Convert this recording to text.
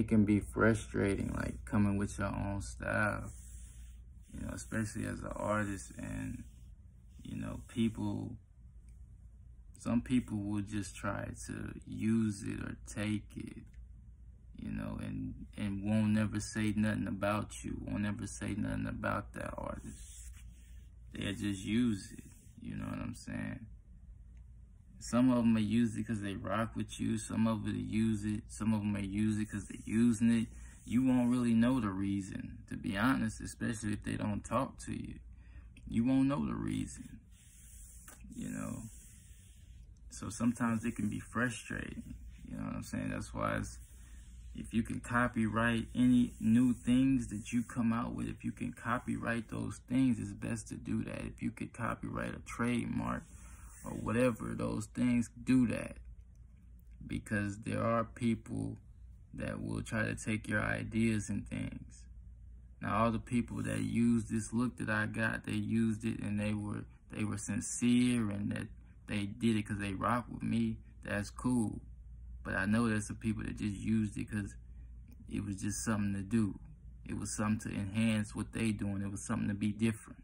it can be frustrating, like coming with your own style, you know, especially as an artist and, you know, people, some people will just try to use it or take it, you know, and, and won't never say nothing about you, won't ever say nothing about that artist. They'll just use it, you know what I'm saying? Some of them may use it because they rock with you. Some of them use it. Some of them may use it because they're using it. You won't really know the reason, to be honest, especially if they don't talk to you. You won't know the reason, you know. So sometimes it can be frustrating, you know what I'm saying? That's why it's, if you can copyright any new things that you come out with, if you can copyright those things, it's best to do that. If you could copyright a trademark, or whatever, those things do that. Because there are people that will try to take your ideas and things. Now all the people that used this look that I got, they used it and they were they were sincere and that they did it because they rock with me. That's cool. But I know there's some people that just used it because it was just something to do. It was something to enhance what they doing. It was something to be different.